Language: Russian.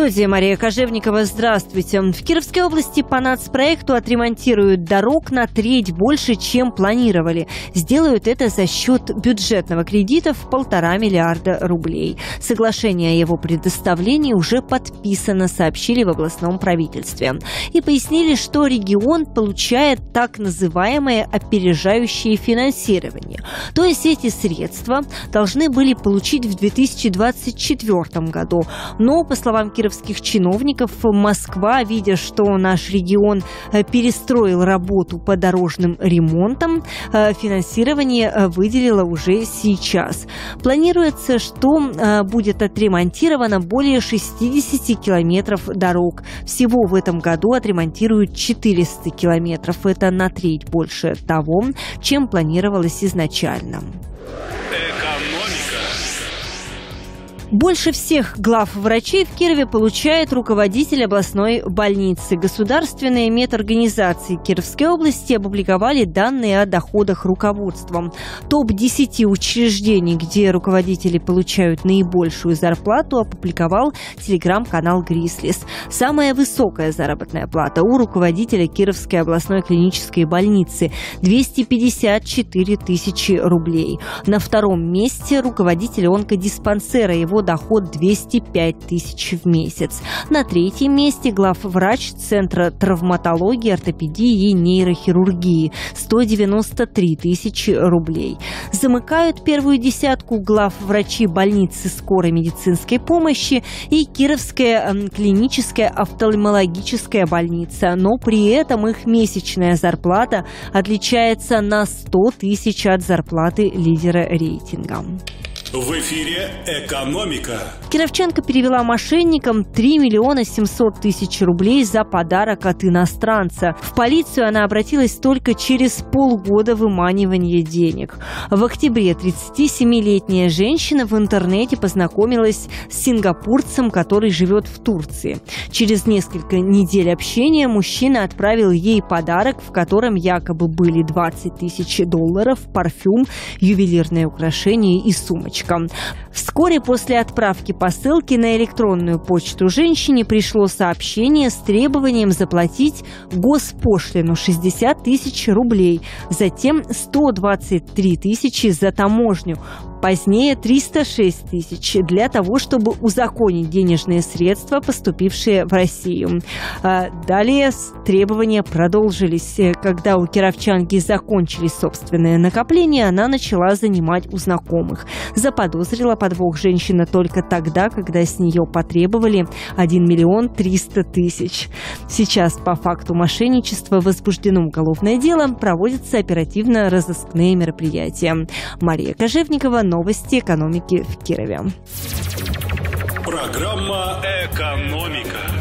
студии Мария Кожевникова. Здравствуйте. В Кировской области по нацпроекту отремонтируют дорог на треть больше, чем планировали. Сделают это за счет бюджетного кредита в полтора миллиарда рублей. Соглашение о его предоставлении уже подписано, сообщили в областном правительстве. И пояснили, что регион получает так называемое опережающее финансирование. То есть эти средства должны были получить в 2024 году. Но, по словам Кировского кировских чиновников Москва, видя, что наш регион э, перестроил работу по дорожным ремонтам, э, финансирование э, выделила уже сейчас. Планируется, что будет отремонтировано более 60 километров дорог. Всего в этом году отремонтируют 400 километров. Это на треть больше того, чем планировалось изначально. Больше всех глав врачей в Кирове получает руководитель областной больницы. Государственные медорганизации Кировской области опубликовали данные о доходах руководством. Топ-10 учреждений, где руководители получают наибольшую зарплату, опубликовал телеграм-канал «Грислис». Самая высокая заработная плата у руководителя Кировской областной клинической больницы – 254 тысячи рублей. На втором месте руководитель онкодиспансера. Его доход 205 тысяч в месяц. На третьем месте главврач Центра травматологии, ортопедии и нейрохирургии 193 тысячи рублей. Замыкают первую десятку главврачи больницы скорой медицинской помощи и Кировская клиническая офтальмологическая больница, но при этом их месячная зарплата отличается на 100 тысяч от зарплаты лидера рейтинга. В эфире «Экономика». Кировченко перевела мошенникам 3 миллиона 700 тысяч рублей за подарок от иностранца. В полицию она обратилась только через полгода выманивания денег. В октябре 37-летняя женщина в интернете познакомилась с сингапурцем, который живет в Турции. Через несколько недель общения мужчина отправил ей подарок, в котором якобы были 20 тысяч долларов, парфюм, ювелирное украшение и сумочка девочкам. Вскоре после отправки посылки на электронную почту женщине пришло сообщение с требованием заплатить госпошлину 60 тысяч рублей, затем 123 тысячи за таможню. Позднее 306 тысяч для того, чтобы узаконить денежные средства, поступившие в Россию. А далее требования продолжились. Когда у кировчанки закончились собственные накопления, она начала занимать у знакомых. Заподозрила подвох женщина только тогда, когда с нее потребовали 1 миллион 300 тысяч. Сейчас по факту мошенничества возбуждено уголовное дело, проводятся оперативно-розыскные мероприятия. Мария Кожевникова, Новости экономики в Кирове. Программа «Экономика».